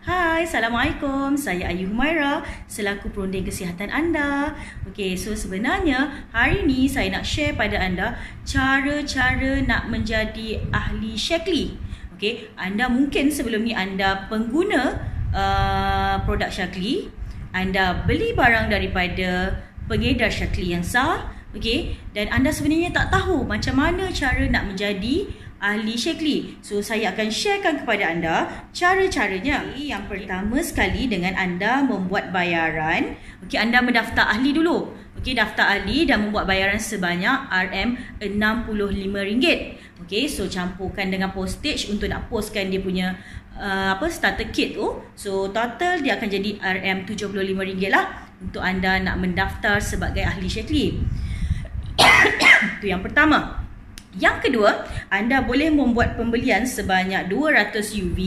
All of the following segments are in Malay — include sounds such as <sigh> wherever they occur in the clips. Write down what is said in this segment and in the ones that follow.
Hai, Assalamualaikum. Saya Ayu Humaira selaku perunding kesihatan anda. Okey, so sebenarnya hari ni saya nak share pada anda cara-cara nak menjadi ahli Shakli. Okey, anda mungkin sebelum ni anda pengguna uh, produk Shakli. Anda beli barang daripada pengedar Shakli yang sah. Okey, dan anda sebenarnya tak tahu macam mana cara nak menjadi ahli Shakli. So saya akan sharekan kepada anda cara-caranya. Yang pertama sekali dengan anda membuat bayaran. Okey, anda mendaftar ahli dulu. Okey, daftar ahli dan membuat bayaran sebanyak RM65. Okey, so campurkan dengan postage untuk nak postkan dia punya uh, apa starter kit tu. So total dia akan jadi RM75 lah untuk anda nak mendaftar sebagai ahli Shakli. <coughs> Itu yang pertama. Yang kedua, anda boleh membuat pembelian sebanyak 200 UV.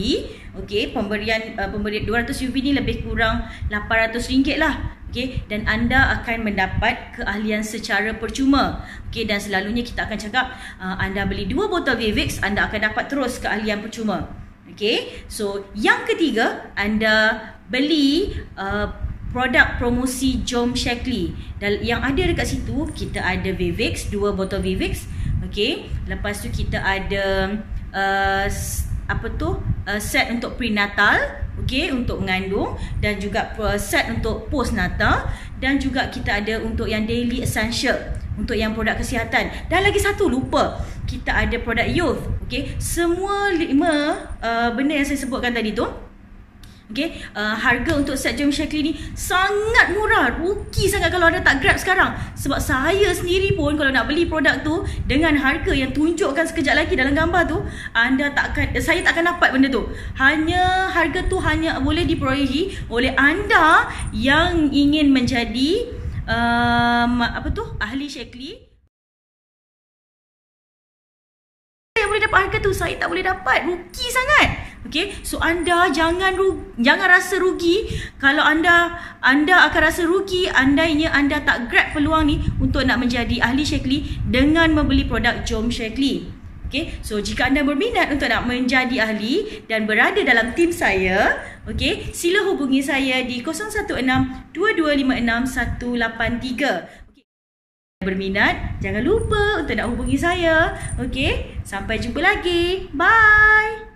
Okey, pemberian uh, pemberian 200 UV ni lebih kurang RM800 lah. Okey, dan anda akan mendapat keahlian secara percuma. Okey, dan selalunya kita akan cakap uh, anda beli dua botol Vivix, anda akan dapat terus keahlian percuma. Okey, so yang ketiga, anda beli uh, produk promosi Jom Shakli. Dan yang ada dekat situ, kita ada Vivix, dua botol Vivix. Okey, lepas tu kita ada uh, apa tu? Uh, set untuk prenatal, okey, untuk mengandung dan juga uh, set untuk postnatal dan juga kita ada untuk yang daily essential untuk yang produk kesihatan. Dan lagi satu lupa, kita ada produk youth, okey. Semua lima uh, benda yang saya sebutkan tadi tu Okay, uh, harga untuk set Jom Shakli ni sangat murah. Rugi sangat kalau anda tak grab sekarang. Sebab saya sendiri pun kalau nak beli produk tu dengan harga yang tunjukkan sekejap lagi dalam gambar tu, anda takkan saya takkan dapat benda tu. Hanya harga tu hanya boleh diperolehi oleh anda yang ingin menjadi um, apa tu? ahli Shakli. Yang boleh dapat harga tu saya tak boleh dapat. Rugi sangat. Okay, so anda jangan ru, jangan rasa rugi kalau anda anda akan rasa rugi andainya anda tak grab peluang ni untuk nak menjadi ahli Shakli dengan membeli produk Jom Shakli. Okay, so jika anda berminat untuk nak menjadi ahli dan berada dalam tim saya, okay, sila hubungi saya di 016 2256 183. Berminat, jangan lupa untuk nak hubungi saya. Okay, sampai jumpa lagi. Bye.